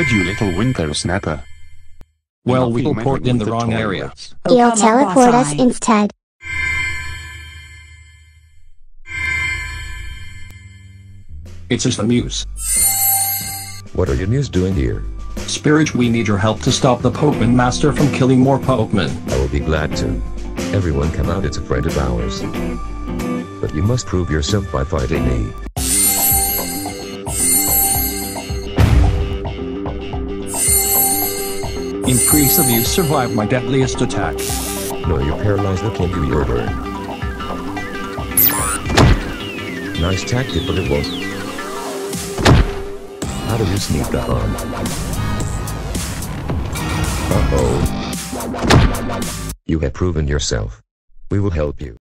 heard you little winker snapper. Well, we Nothing will port in with the wrong area. toilets. You'll teleport us Boss-Eye. instead. It's just the Mews. What are you Mews doing here? Spirit, we need your help to stop the Pokemon Master from killing more Pokemon. I will be glad to. Everyone come out, it's a friend of ours. But you must prove yourself by fighting me. Impressive, you survive my deadliest attack. No, you're paralyzed, look into your burn. Nice tactic, but it won't. How do you sneak on? Uh-oh. You have proven yourself. We will help you.